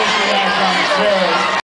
Appreciate that from Philly.